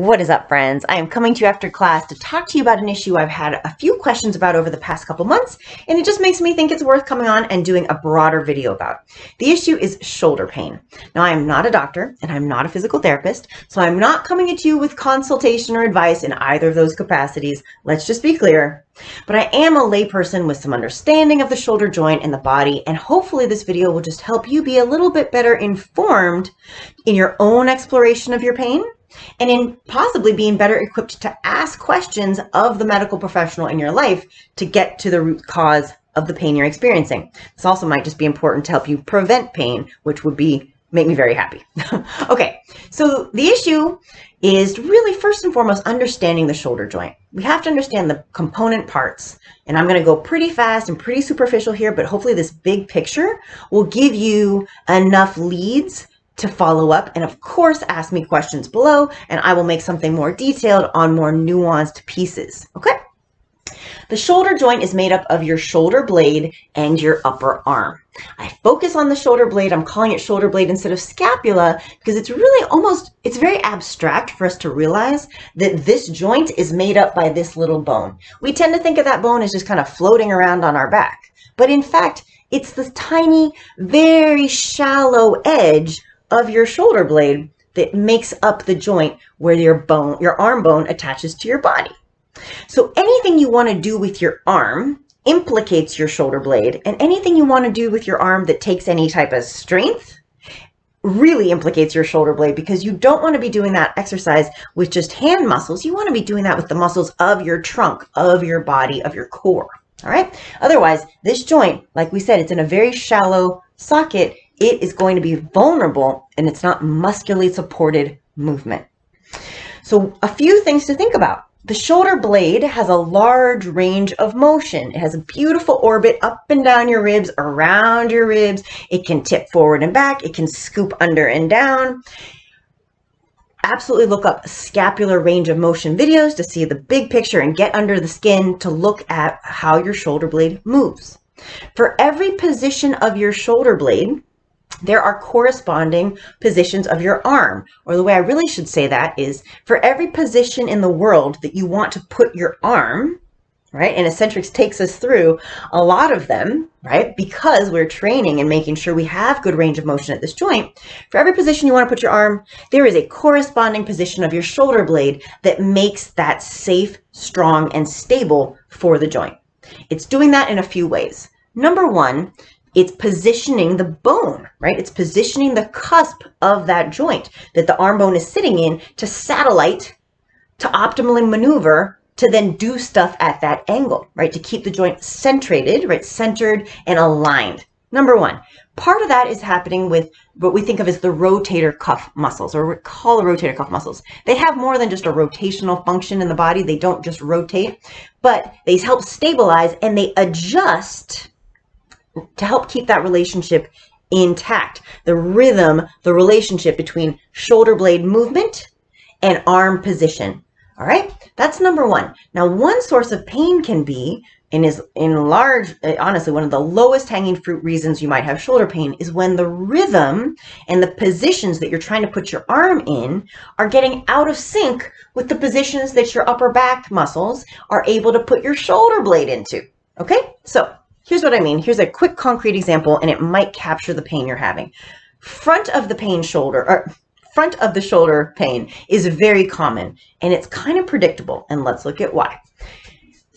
What is up, friends? I am coming to you after class to talk to you about an issue I've had a few questions about over the past couple months, and it just makes me think it's worth coming on and doing a broader video about. The issue is shoulder pain. Now, I am not a doctor, and I'm not a physical therapist, so I'm not coming at you with consultation or advice in either of those capacities. Let's just be clear. But I am a layperson with some understanding of the shoulder joint and the body, and hopefully this video will just help you be a little bit better informed in your own exploration of your pain and in possibly being better equipped to ask questions of the medical professional in your life to get to the root cause of the pain you're experiencing. This also might just be important to help you prevent pain, which would be make me very happy. okay, so the issue is really first and foremost understanding the shoulder joint. We have to understand the component parts. And I'm going to go pretty fast and pretty superficial here, but hopefully this big picture will give you enough leads to follow up and of course ask me questions below and I will make something more detailed on more nuanced pieces. Okay. The shoulder joint is made up of your shoulder blade and your upper arm. I focus on the shoulder blade. I'm calling it shoulder blade instead of scapula because it's really almost, it's very abstract for us to realize that this joint is made up by this little bone. We tend to think of that bone as just kind of floating around on our back. But in fact, it's this tiny, very shallow edge of your shoulder blade that makes up the joint where your bone, your arm bone attaches to your body. So anything you want to do with your arm implicates your shoulder blade and anything you want to do with your arm that takes any type of strength really implicates your shoulder blade because you don't want to be doing that exercise with just hand muscles. You want to be doing that with the muscles of your trunk, of your body, of your core. All right. Otherwise, this joint, like we said, it's in a very shallow socket it is going to be vulnerable and it's not muscularly supported movement. So a few things to think about. The shoulder blade has a large range of motion. It has a beautiful orbit up and down your ribs, around your ribs. It can tip forward and back. It can scoop under and down. Absolutely look up scapular range of motion videos to see the big picture and get under the skin to look at how your shoulder blade moves. For every position of your shoulder blade, there are corresponding positions of your arm. Or the way I really should say that is for every position in the world that you want to put your arm, right? And Essentrics takes us through a lot of them, right? Because we're training and making sure we have good range of motion at this joint. For every position you want to put your arm, there is a corresponding position of your shoulder blade that makes that safe, strong, and stable for the joint. It's doing that in a few ways. Number one, it's positioning the bone, right? It's positioning the cusp of that joint that the arm bone is sitting in to satellite, to optimally maneuver, to then do stuff at that angle, right? To keep the joint centrated, right? Centered and aligned. Number one, part of that is happening with what we think of as the rotator cuff muscles, or call the rotator cuff muscles. They have more than just a rotational function in the body. They don't just rotate, but they help stabilize and they adjust to help keep that relationship intact. The rhythm, the relationship between shoulder blade movement and arm position. All right, that's number one. Now, one source of pain can be, and is in large, uh, honestly, one of the lowest hanging fruit reasons you might have shoulder pain is when the rhythm and the positions that you're trying to put your arm in are getting out of sync with the positions that your upper back muscles are able to put your shoulder blade into. Okay, so Here's what I mean. Here's a quick concrete example, and it might capture the pain you're having. Front of the pain shoulder, or front of the shoulder pain is very common, and it's kind of predictable, and let's look at why.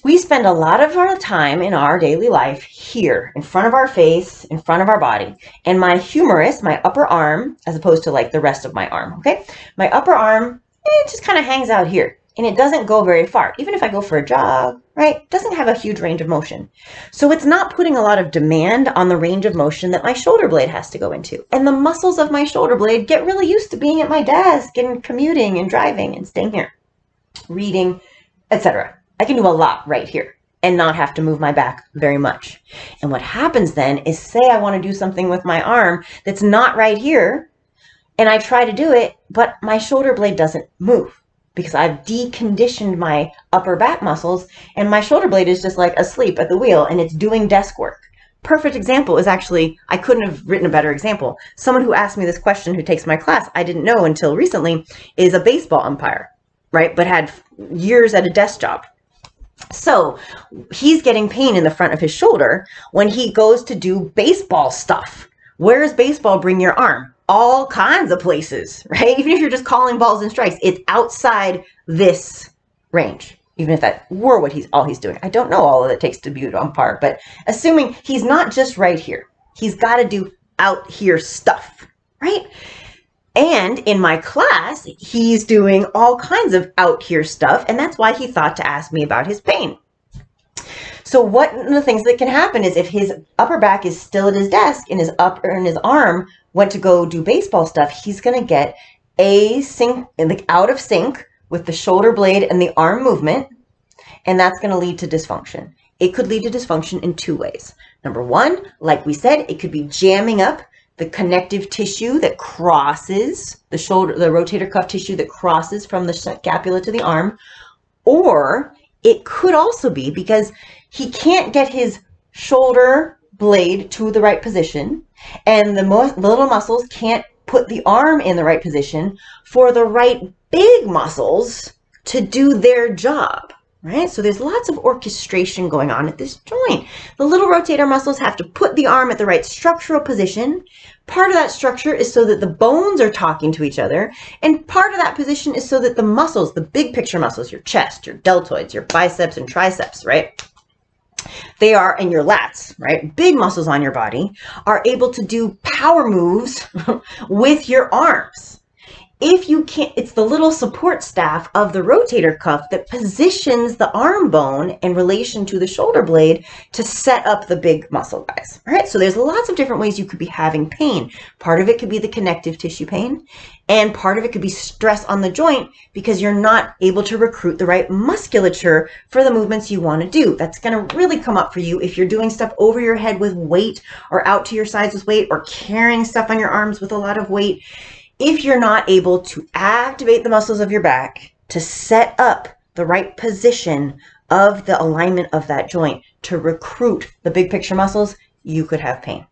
We spend a lot of our time in our daily life here, in front of our face, in front of our body. And my humerus, my upper arm, as opposed to like the rest of my arm, okay? My upper arm, it just kind of hangs out here and it doesn't go very far. Even if I go for a jog, right, doesn't have a huge range of motion. So it's not putting a lot of demand on the range of motion that my shoulder blade has to go into. And the muscles of my shoulder blade get really used to being at my desk and commuting and driving and staying here, reading, etc. I can do a lot right here and not have to move my back very much. And what happens then is say I want to do something with my arm that's not right here, and I try to do it, but my shoulder blade doesn't move because I've deconditioned my upper back muscles and my shoulder blade is just like asleep at the wheel and it's doing desk work. Perfect example is actually, I couldn't have written a better example. Someone who asked me this question who takes my class, I didn't know until recently, is a baseball umpire. right? But had years at a desk job. So he's getting pain in the front of his shoulder when he goes to do baseball stuff. Where does baseball bring your arm? All kinds of places, right? Even if you're just calling balls and strikes, it's outside this range. Even if that were what he's all he's doing. I don't know all that it takes to be an umpire, but assuming he's not just right here, he's got to do out here stuff, right? And in my class, he's doing all kinds of out here stuff, and that's why he thought to ask me about his pain. So of the things that can happen is if his upper back is still at his desk and his upper and his arm went to go do baseball stuff, he's going to get a sync, like out of sync with the shoulder blade and the arm movement, and that's going to lead to dysfunction. It could lead to dysfunction in two ways. Number one, like we said, it could be jamming up the connective tissue that crosses the shoulder, the rotator cuff tissue that crosses from the scapula to the arm, or it could also be because he can't get his shoulder blade to the right position, and the, mo- little muscles can't put the arm in the right position for the right big muscles to do their job right? So there's lots of orchestration going on at this joint. The little rotator muscles have to put the arm at the right structural position. Part of that structure is so that the bones are talking to each other. And part of that position is so that the muscles, the big picture muscles, your chest, your deltoids, your biceps and triceps, right? They are, in your lats, right? Big muscles on your body are able to do power moves with your arms if you can't, it's the little support staff of the rotator cuff that positions the arm bone in relation to the shoulder blade to set up the big muscle guys. All right, so there's lots of different ways you could be having pain. Part of it could be the connective tissue pain, and part of it could be stress on the joint because you're not able to recruit the right musculature for the movements you want to do. That's going to really come up for you if you're doing stuff over your head with weight or out to your sides with weight or carrying stuff on your arms with a lot of weight if you're not able to activate the muscles of your back to set up the right position of the alignment of that joint to recruit the big picture muscles, you could have pain.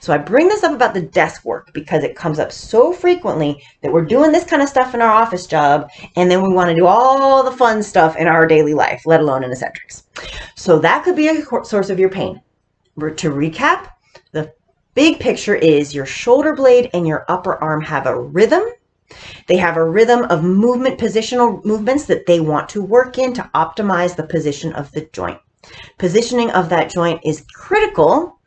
So I bring this up about the desk work because it comes up so frequently that we're doing this kind of stuff in our office job and then we want to do all the fun stuff in our daily life, let alone in Essentrics. So that could be a source of your pain. To recap, the big picture is your shoulder blade and your upper arm have a rhythm. They have a rhythm of movement, positional movements that they want to work in to optimize the position of the joint. Positioning of that joint is critical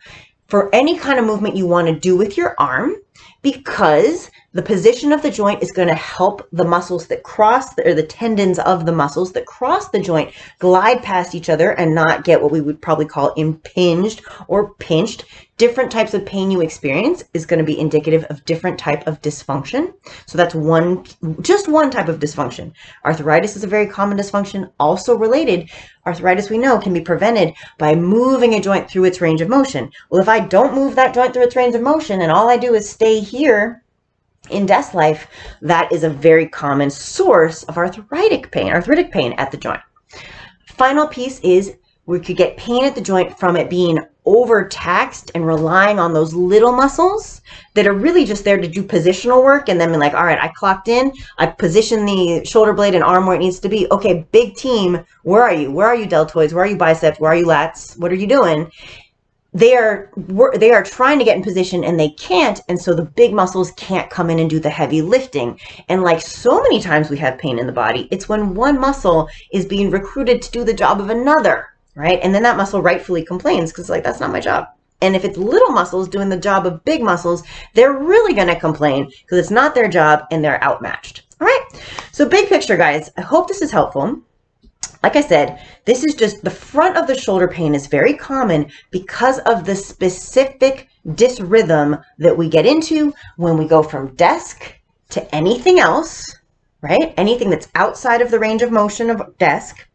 for any kind of movement you want to do with your arm because the position of the joint is going to help the muscles that cross, the, or the tendons of the muscles that cross the joint glide past each other and not get what we would probably call impinged or pinched. Different types of pain you experience is going to be indicative of different type of dysfunction. So that's one, just one type of dysfunction. Arthritis is a very common dysfunction. Also related, arthritis we know can be prevented by moving a joint through its range of motion. Well, if I don't move that joint through its range of motion and all I do is stay here in desk life, that is a very common source of arthritic pain, arthritic pain at the joint. Final piece is we could get pain at the joint from it being overtaxed and relying on those little muscles that are really just there to do positional work and then be like, all right, I clocked in, I position the shoulder blade and arm where it needs to be. Okay, big team, where are you? Where are you deltoids? Where are you biceps? Where are you lats? What are you doing? They are they are trying to get in position and they can't and so the big muscles can't come in and do the heavy lifting. And like so many times we have pain in the body it's when one muscle is being recruited to do the job of another right? And then that muscle rightfully complains because like that's not my job. And if it's little muscles doing the job of big muscles they're really going to complain because it's not their job and they're outmatched. All right? So big picture guys i hope this is helpful like I said, this is just the front of the shoulder pain is very common because of the specific dysrhythm that we get into when we go from desk to anything else, right? Anything that's outside of the range of motion of desk.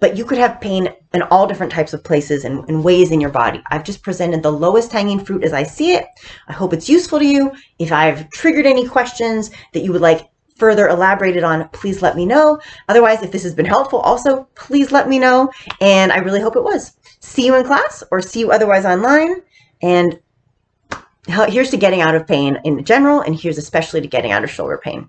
But you could have pain in all different types of places and, and ways in your body. I've just presented the lowest hanging fruit as I see it. I hope it's useful to you. If I've triggered any questions that you would like further elaborated on, please let me know. Otherwise, if this has been helpful, also please let me know. And I really hope it was. See you in class or see you otherwise online. And here's to getting out of pain in general, and here's especially to getting out of shoulder pain.